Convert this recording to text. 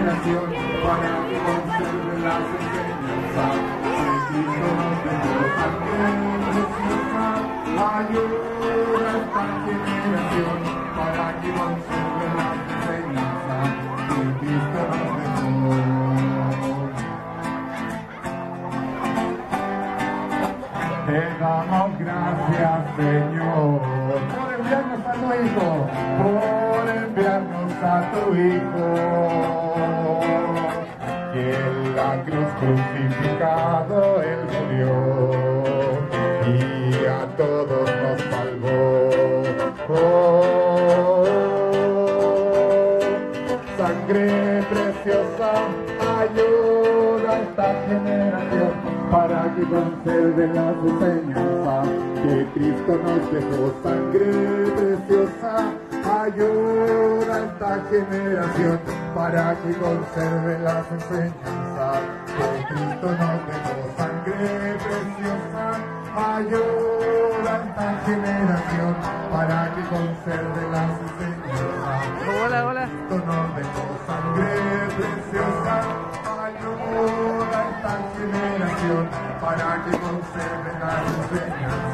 generación para que conserve las enseñanzas de nos dejó sangre preciosa. Ayuda a esta generación para que conserve las enseñanzas nos dejó. Te damos gracias, Señor, por enviarnos a tu Hijo, por enviarnos a tu Hijo, cruz crucificado Él murió y a todos nos salvó. Oh, sangre preciosa, ayuda a esta generación para que conserve las enseñanzas que Cristo nos dejó. Sangre preciosa, ayuda esta generación para que conserve las enseñanzas que Cristo nos dejó. Sangre preciosa, ayuda a esta generación para que conserve las enseñanzas. Hola, hola. Cristo nos dejó sangre preciosa, ayuda a esta generación para que conserve las enseñanzas